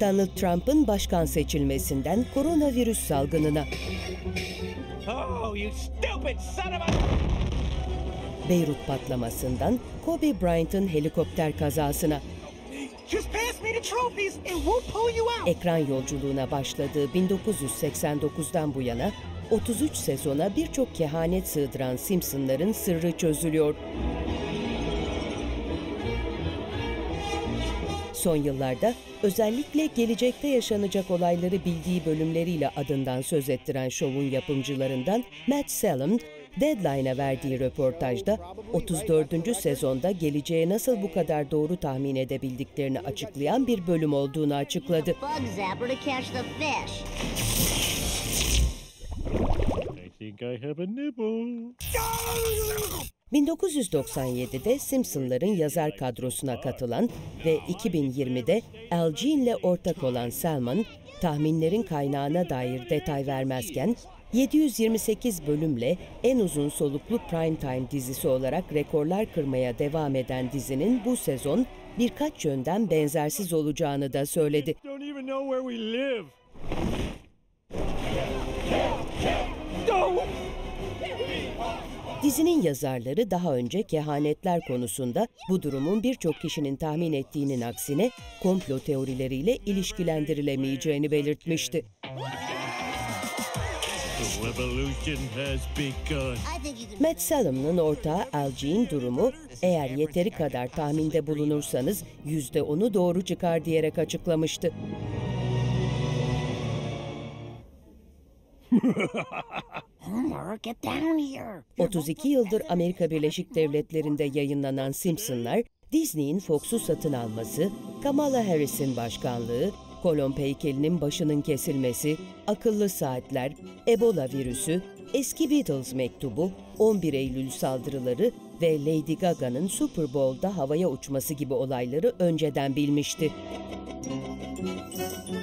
Donald Trump'ın başkan seçilmesinden koronavirüs salgınına, Oh. Beyrut patlamasından Kobe Bryant'ın helikopter kazasına, ekran yolculuğuna başladığı 1989'dan bu yana 33 sezona birçok kehanet sığdıran Simpsonların sırrı çözülüyor. Son yıllarda özellikle gelecekte yaşanacak olayları bildiği bölümleriyle adından söz ettiren şovun yapımcılarından Matt Salem, Deadline'a verdiği röportajda 34. sezonda geleceğe nasıl bu kadar doğru tahmin edebildiklerini açıklayan bir bölüm olduğunu açıkladı. Bug zapper to catch the fish. I think I have a nibble. 1997'de Simpsonların yazar kadrosuna katılan ve 2020'de Al Jean'le ortak olan Salmon, tahminlerin kaynağına dair detay vermezken 728 bölümle en uzun soluklu primetime dizisi olarak rekorlar kırmaya devam eden dizinin bu sezon birkaç yönden benzersiz olacağını da söyledi. Dizinin yazarları daha önce kehanetler konusunda bu durumun birçok kişinin tahmin ettiğinin aksine komplo teorileriyle ilişkilendirilemeyeceğini belirtmişti. Matt Salem'ın ortağı Al Jean durumu eğer yeteri kadar tahminde bulunursanız yüzde onu doğru çıkar diyerek açıklamıştı. 32 yıldır Amerika Birleşik Devletleri'nde yayınlanan Simpsonlar, Disney'in Fox'u satın alması, Kamala Harris'in başkanlığı, kolon heykelinin başının kesilmesi, akıllı saatler, Ebola virüsü, eski Beatles mektubu, 11 Eylül saldırıları ve Lady Gaga'nın Super Bowl'da havaya uçması gibi olayları önceden bilmişti.